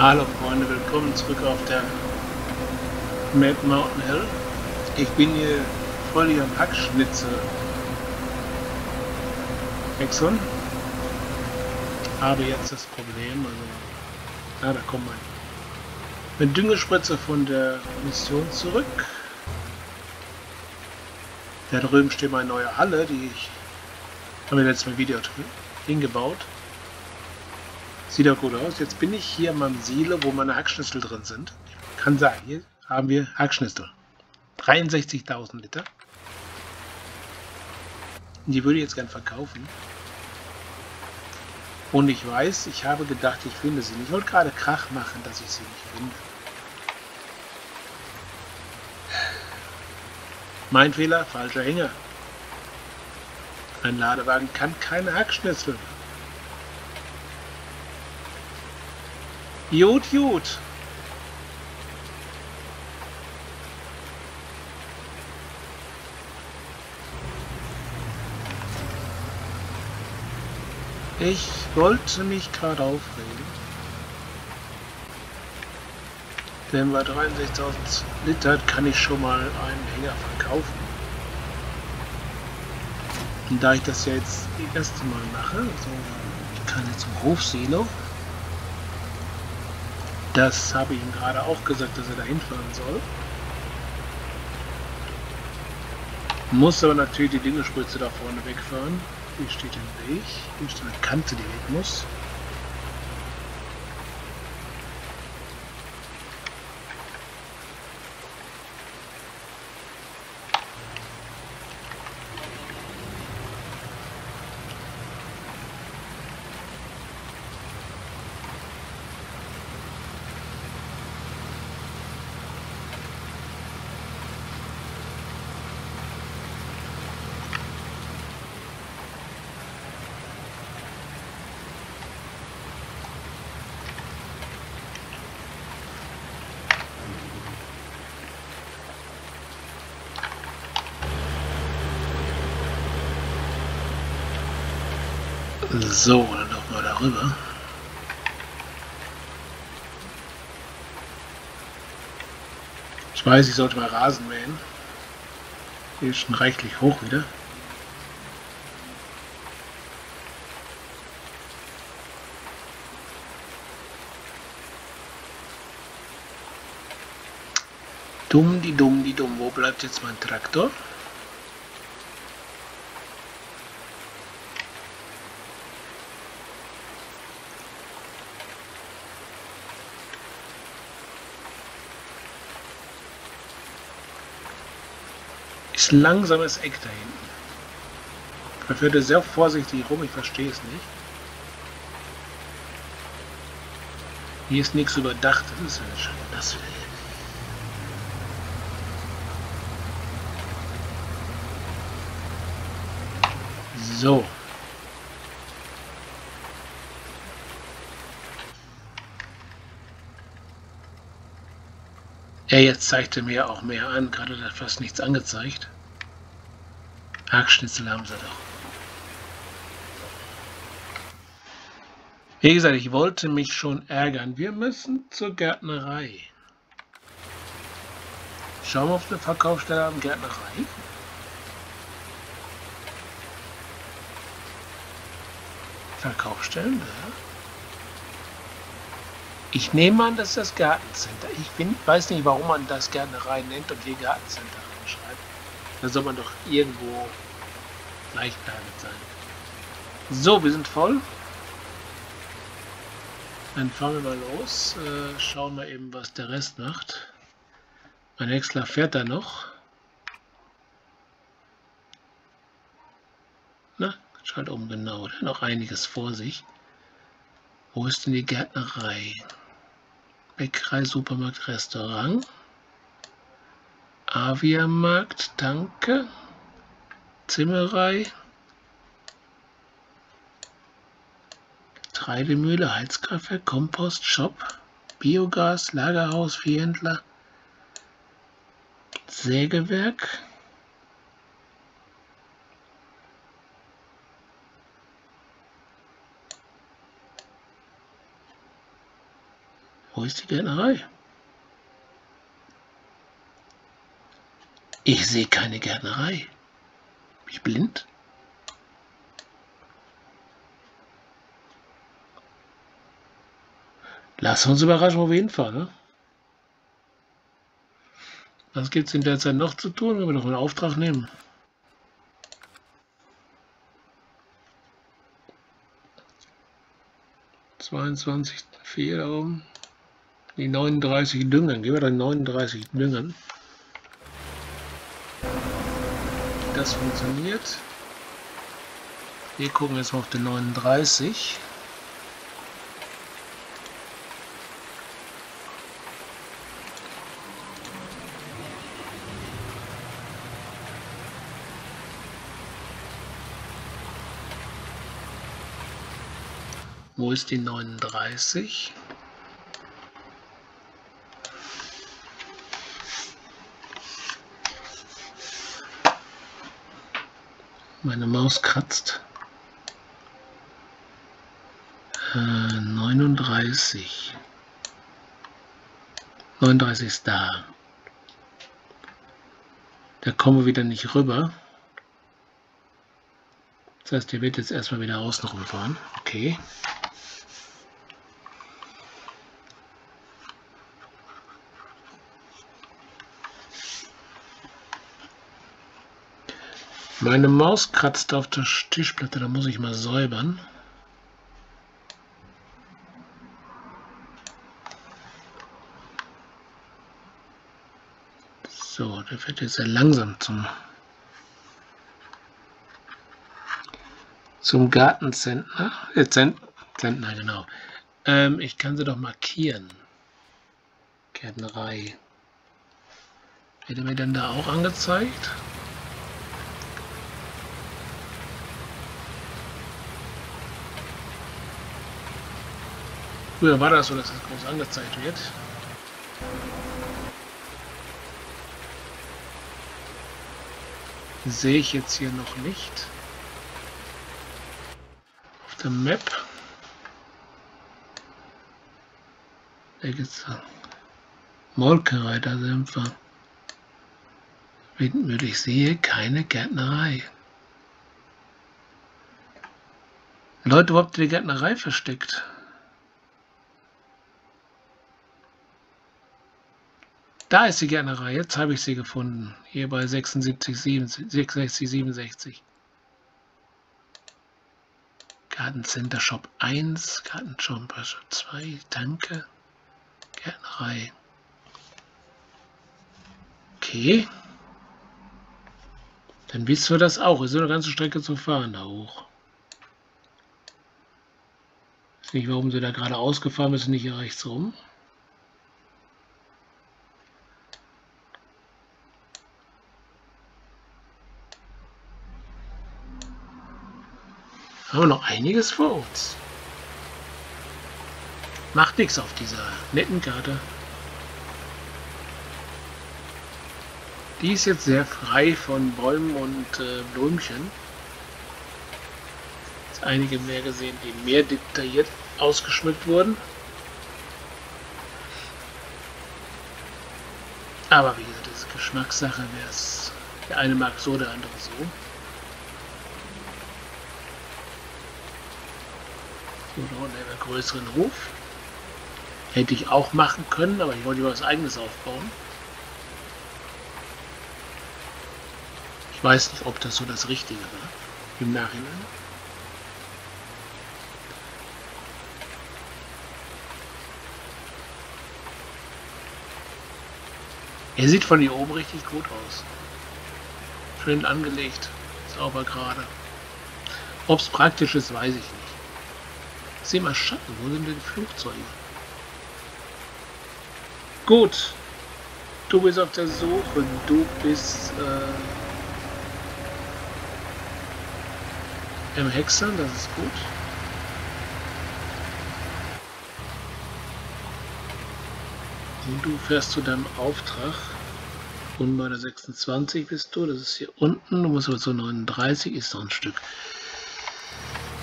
Hallo Freunde, willkommen zurück auf der Mad Mountain Hill. Ich bin hier voll hier am Hackschnitzel wechseln. Habe jetzt das Problem, also, na, da kommt mein, mein Düngespritzer von der Mission zurück. Da drüben steht meine neue Halle, die ich habe mir letztes Mal Video hingebaut. Sieht auch gut aus. Jetzt bin ich hier in meinem Silo, wo meine Hackschnitzel drin sind. Ich kann sagen, hier haben wir Hackschnitzel. 63.000 Liter. Die würde ich jetzt gern verkaufen. Und ich weiß, ich habe gedacht, ich finde sie nicht. Ich wollte gerade Krach machen, dass ich sie nicht finde. Mein Fehler, falscher Hänger. Ein Ladewagen kann keine Hackschnitzel. Gut, gut. Ich wollte mich gerade aufregen. Denn bei 63.000 Liter kann ich schon mal einen Hänger verkaufen. Und da ich das ja jetzt das erste Mal mache, also jetzt zum Hofsilo. Das habe ich ihm gerade auch gesagt, dass er dahin fahren soll. Muss aber natürlich die Dingespritze da vorne wegfahren. Hier steht im Weg. Hier ist eine Kante, die weg muss. So, dann nochmal darüber. Ich weiß, ich sollte mal Rasen mähen. Hier ist schon reichlich hoch wieder. Dumm, die dumm, die dumm. Wo bleibt jetzt mein Traktor? Ist langsames Eck da hinten. Da fährt er sehr vorsichtig rum, ich verstehe es nicht. Hier ist nichts überdacht, das ist ja schon das will. So. Ja, jetzt zeigt er mir auch mehr an. Gerade hat fast nichts angezeigt. Hackschnitzel haben sie doch. Wie gesagt, ich wollte mich schon ärgern. Wir müssen zur Gärtnerei. Schauen wir auf eine Verkaufsstelle am Gärtnerei. Verkaufsstellen, ja. Ich nehme an, das ist das Gartencenter. Ich bin, weiß nicht, warum man das Gärtnerei nennt und hier Gartencenter schreibt. Da soll man doch irgendwo gleichbleibend sein. So, wir sind voll. Dann fahren wir mal los. Äh, schauen wir eben, was der Rest macht. Mein Häcksler fährt da noch. Na, schalt um, genau. Noch einiges vor sich. Wo ist denn die Gärtnerei? Bäckerei, Supermarkt, Restaurant. Aviamarkt, danke. Zimmerei. Treidemühle, Heizkraftwerk, Kompost, Shop, Biogas, Lagerhaus, Viehhändler, Sägewerk. Wo ist die Gärtnerei? Ich sehe keine Gärtnerei. Bin ich blind? Lass uns überraschen, wo wir hinfahren. Ne? Was gibt es in der Zeit noch zu tun, wenn wir noch einen Auftrag nehmen? Zweiundzwanzig, vier darum. Die 39 Düngern. Gehen wir dann 39 Düngern. Das funktioniert. Wir gucken jetzt mal auf den 39. Wo ist die 39? Meine Maus kratzt. Äh, 39. 39 ist da. Da kommen wir wieder nicht rüber. Das heißt, der wird jetzt erstmal wieder außen rumfahren. Okay. Meine Maus kratzt auf der Tischplatte, da muss ich mal säubern. So, der fährt jetzt sehr langsam zum, zum Gartenzentner. Äh, Zentner, genau. Ähm, ich kann sie doch markieren. Gärtnerei. Wird er mir dann da auch angezeigt? Früher war das so, dass es groß angezeigt wird. Sehe ich jetzt hier noch nicht. Auf der Map. Da geht's Molkerei, da sind wir. Windmühl, ich sehe keine Gärtnerei. Leute, wo habt ihr die Gärtnerei versteckt? Da ist die Gärtnerei. Jetzt habe ich sie gefunden. Hier bei 76, 67, 67. Gartencenter Shop 1, Gartenshop 2, Danke. Gärtnerei. Okay. Dann wissen wir das auch. Ist so eine ganze Strecke zu fahren da hoch. Ich weiß nicht, warum sie da gerade ausgefahren ist, nicht hier rechts rum. Haben wir noch einiges vor uns. Macht nichts auf dieser netten Karte. Die ist jetzt sehr frei von Bäumen und äh, Blümchen. Jetzt einige mehr gesehen, die mehr detailliert ausgeschmückt wurden. Aber wie gesagt, das ist Geschmackssache. Der eine mag so, der andere so. Oder einen größeren Ruf. Hätte ich auch machen können, aber ich wollte was eigenes aufbauen. Ich weiß nicht, ob das so das Richtige war im Nachhinein. Er sieht von hier oben richtig gut aus. Schön angelegt, sauber gerade. Ob es praktisch ist, weiß ich nicht sehe mal Schatten. Wo sind denn Flugzeuge? Gut. Du bist auf der Suche. Du bist äh, im Hexern. Das ist gut. Und du fährst zu deinem Auftrag. Und bei der 26 bist du. Das ist hier unten. Du musst aber zu 39. Ist noch ein Stück.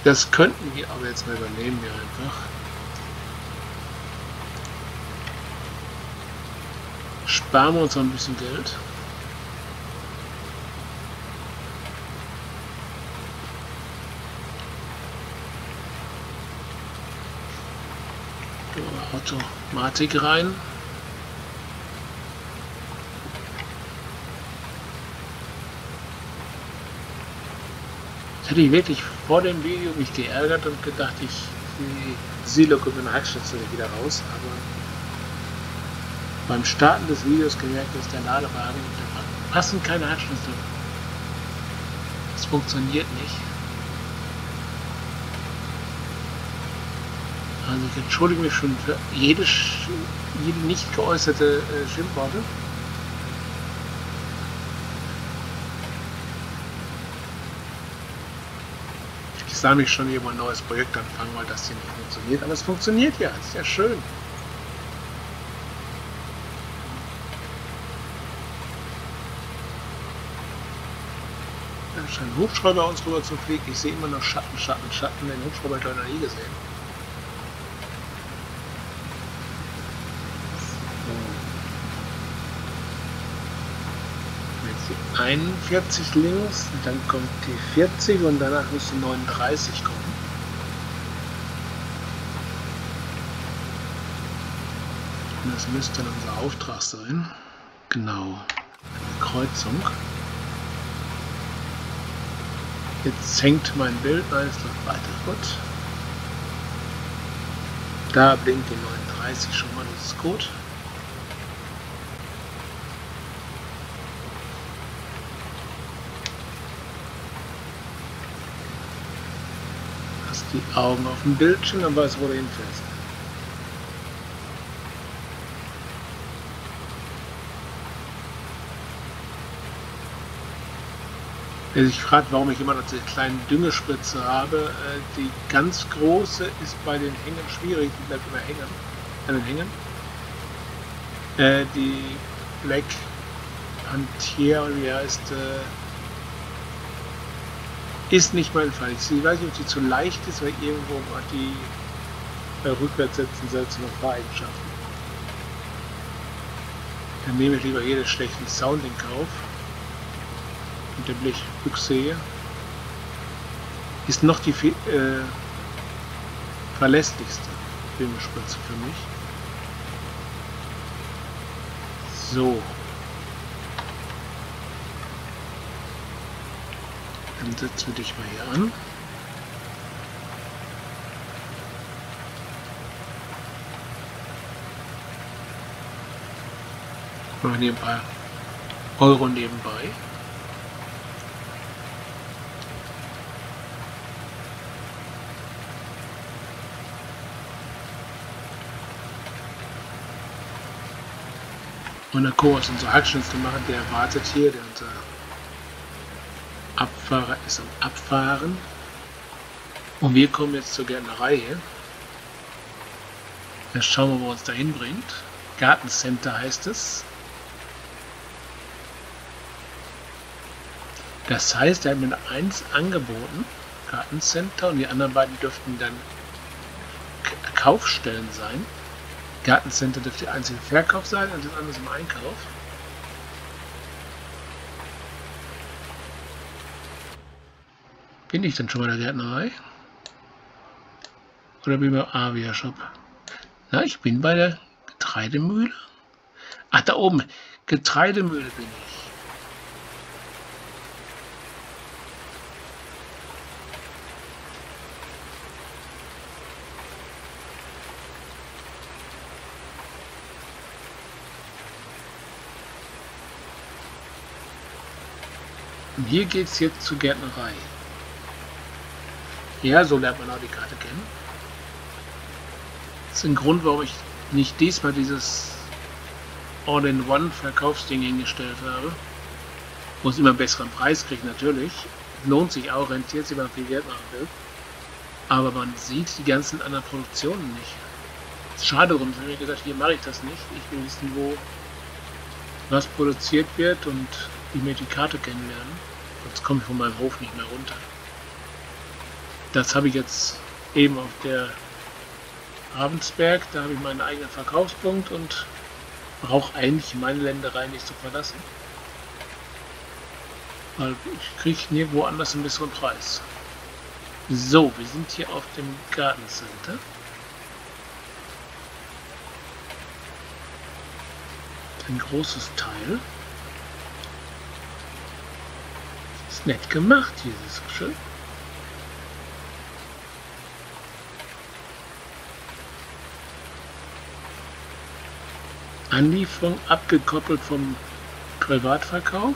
Das könnten wir aber jetzt mal übernehmen hier einfach. Sparen wir uns noch ein bisschen Geld. Automatik rein. Jetzt hätte ich wirklich vor dem Video mich geärgert und gedacht, ich Silo kommt mit einer Heizstation wieder raus, aber beim Starten des Videos gemerkt, dass der Ladewagen da passen keine Heizstation. Das funktioniert nicht. Also ich entschuldige mich schon für jede, jede nicht geäußerte äh, Schimpfworte. Ich sah mich schon irgendwo ein neues Projekt anfangen, weil das hier nicht funktioniert. Aber es funktioniert ja, ist ja schön. Da scheint ein Hubschrauber uns rüber zu fliegen. Ich sehe immer noch Schatten, Schatten, Schatten. Den Hubschrauber habe ich noch nie gesehen. 41 links, dann kommt die 40 und danach müsste 39 kommen. Und das müsste dann unser Auftrag sein. Genau. Eine Kreuzung. Jetzt hängt mein Bild, nein, es läuft weiter. Gut. Da blinkt die 39 schon mal, das ist gut. Die Augen auf dem Bildschirm, dann weiß, wo du hinfährst. Wer sich fragt, warum ich immer noch diese kleine Düngespritze habe, äh, die ganz große ist bei den Hängen schwierig, die bleibt immer hängen, an den Hängen. Äh, die Black Pantier, wie heißt, äh, ist nicht mein Fall. Ich weiß nicht, ob sie zu leicht ist, weil irgendwo mal die äh, rückwärts setzen selbst noch Fahreigenschaften. Dann nehme ich lieber jedes schlechten Sound in Kauf. Und der Blechbüchse hier ist noch die äh, verlässlichste Filmspritze für mich. So, Dann setzen wir dich mal hier an. Machen hier ein paar Euro nebenbei. Und der Kurs, unser Hackschnitzel machen, der wartet hier, der unser Abfahrer ist am Abfahren. Und wir kommen jetzt zur Gärtnerei. Jetzt schauen wir, wo uns dahin bringt. Gartencenter heißt es. Das heißt, er hat mir eins angeboten, Gartencenter, und die anderen beiden dürften dann Kaufstellen sein. Gartencenter dürfte der einzige Verkauf sein und das andere im Einkauf. Bin ich denn schon bei der Gärtnerei? Oder bin ich beim Avia Shop? Na, ich bin bei der Getreidemühle. Ach, da oben. Getreidemühle bin ich. Und hier geht es jetzt zur Gärtnerei. Ja, so lernt man auch die Karte kennen. Das ist ein Grund, warum ich nicht diesmal dieses All-in-One-Verkaufsding hingestellt habe. Wo es immer einen besseren Preis kriegt, natürlich. Lohnt sich auch, rentiert sich, wenn man viel Geld machen will. Aber man sieht die ganzen anderen Produktionen nicht. Schade drum, ich habe mir gesagt, hier mache ich das nicht. Ich will wissen, wo was produziert wird und ich möchte die Karte kennenlernen. Sonst komme ich von meinem Hof nicht mehr runter. Das habe ich jetzt eben auf der Abendsberg, da habe ich meinen eigenen Verkaufspunkt und brauche eigentlich meine Länderei nicht zu verlassen. Weil ich kriege nirgendwo anders einen besseren Preis. So, wir sind hier auf dem Garten Center. Ein großes Teil. Ist nett gemacht hier, ist Anlieferung abgekoppelt vom Privatverkauf.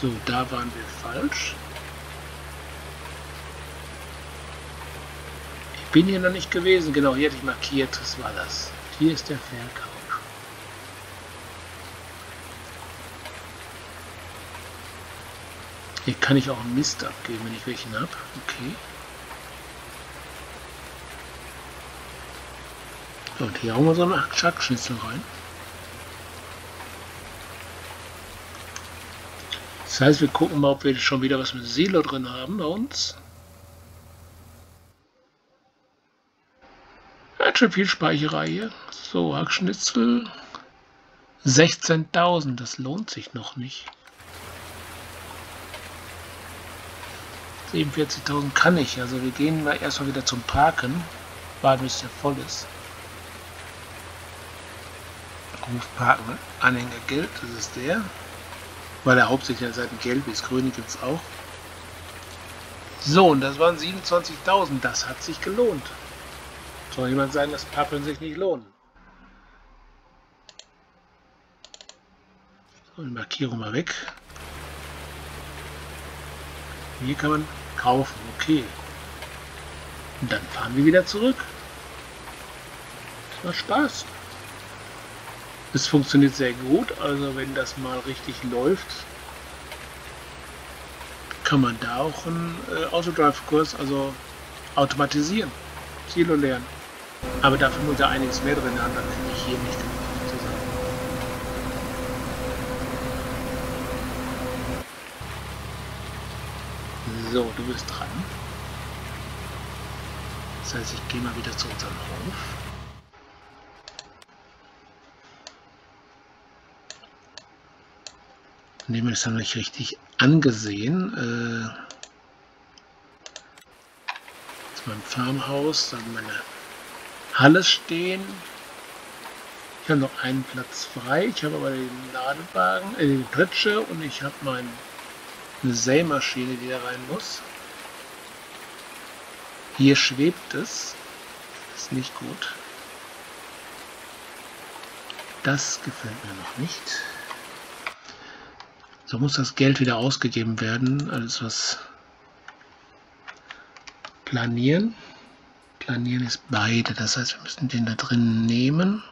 So, da waren wir falsch. Ich bin hier noch nicht gewesen. Genau, hier hätte ich markiert, das war das. Hier ist der Verkauf. Hier kann ich auch einen Mist abgeben, wenn ich welchen habe. Okay. Und hier haben wir so einen Schackschnitzel rein. Heißt, wir gucken mal, ob wir schon wieder was mit Silo drin haben bei uns. Hat schon viel Speicherei hier. So, Hackschnitzel. 16.000, das lohnt sich noch nicht. 47.000 kann ich. Also wir gehen mal erstmal wieder zum Parken. Warten, bis der voll ist. Ruf Parken, Anhänger Geld, das ist der. Weil er hauptsächlich an Seiten gelb ist. Grüne gibt es auch. So, und das waren 27.000. Das hat sich gelohnt. Soll jemand sagen, dass Pappeln sich nicht lohnen? So, die Markierung mal weg. Hier kann man kaufen. Okay. Und dann fahren wir wieder zurück. Das macht Spaß. Es funktioniert sehr gut, also wenn das mal richtig läuft, kann man da auch einen äh, Autodrive-Kurs, also automatisieren, Silo lernen. Aber dafür muss er einiges mehr drin haben, dann finde ich hier nicht zusammen. So, du bist dran. Das heißt, ich gehe mal wieder zu unserem Hof. Nehmen wir es noch nicht richtig angesehen. Äh, jetzt mein Farmhaus, dann meine Halle stehen. Ich habe noch einen Platz frei. Ich habe aber den Ladewagen, äh, die Pritsche und ich habe meine Sämaschine, die da rein muss. Hier schwebt es. Ist nicht gut. Das gefällt mir noch nicht. So muss das Geld wieder ausgegeben werden. Alles was planieren. Planieren ist beide. Das heißt, wir müssen den da drin nehmen.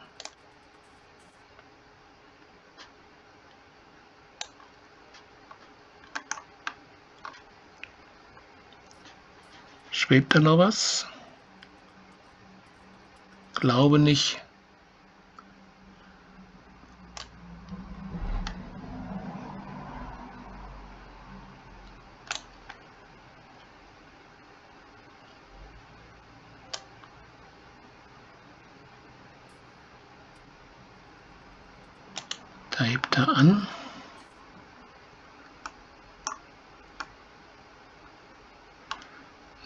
Schwebt da noch was? Glaube nicht. Da hebt er an.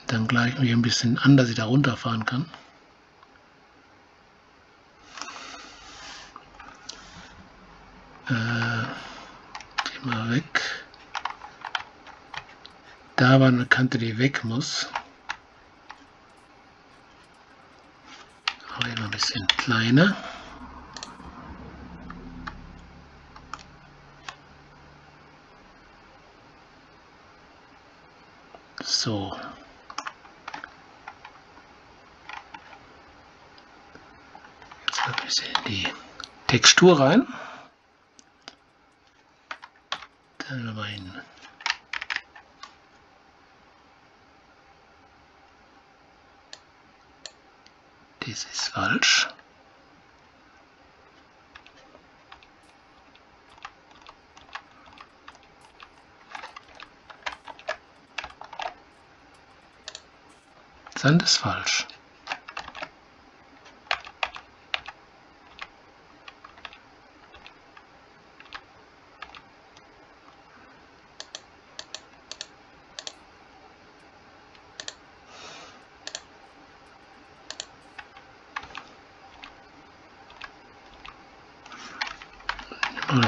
Dann gleich wieder ein bisschen an, dass ich da runterfahren kann. Äh, mal weg. Da war eine Kante, die weg muss. Aber immer ein bisschen kleiner. So. Jetzt mal ein bisschen in die Textur rein. Dann nochmal hin. Das ist falsch. Sand ist falsch.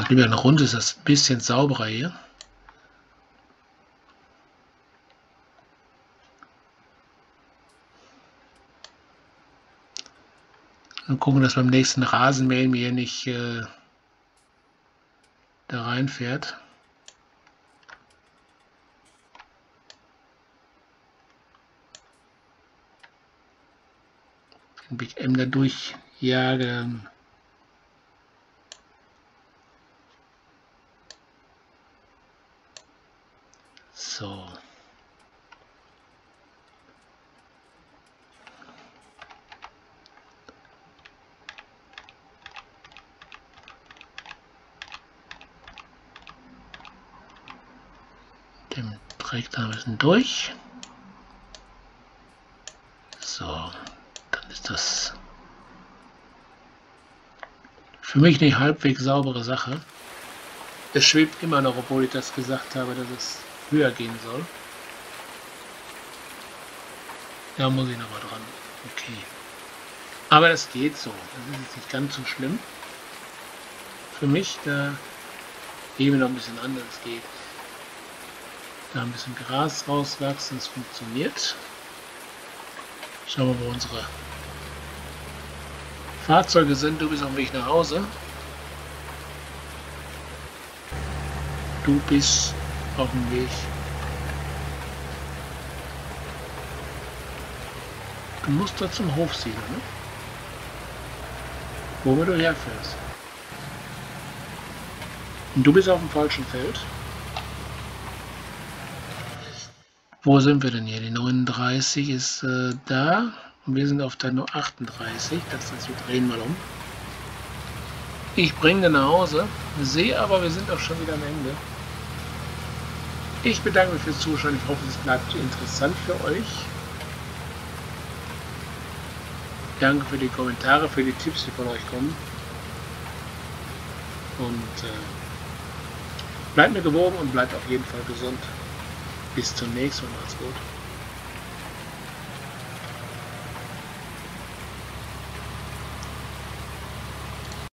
Aber das lieber eine Runde ist das ein bisschen sauberer hier. Und gucken, dass beim nächsten Rasenmähen mir nicht äh, da reinfährt. Den Big M da durchjagen. So. Den bisschen durch. So, dann ist das für mich eine halbwegs saubere Sache. Es schwebt immer noch, obwohl ich das gesagt habe, dass es höher gehen soll. Da muss ich nochmal dran. Okay. Aber das geht so. Das ist jetzt nicht ganz so schlimm. Für mich, da eben noch ein bisschen anders geht. Da ein bisschen Gras rauswachsen, es funktioniert. Schauen wir, wo unsere Fahrzeuge sind. Du bist auf dem Weg nach Hause. Du bist auf dem Weg. Du musst da zum Hofsieger, ne? Wo du herfährst. Und du bist auf dem falschen Feld. Wo sind wir denn hier? Die 39 ist äh, da. Und wir sind auf der 38. Das heißt, wir drehen mal um. Ich bringe den nach Hause. Sehe aber, wir sind auch schon wieder am Ende. Ich bedanke mich fürs Zuschauen. Ich hoffe, es bleibt interessant für euch. Danke für die Kommentare, für die Tipps, die von euch kommen. Und äh, bleibt mir gewogen und bleibt auf jeden Fall gesund. Bis zum nächsten Mal. Macht's gut.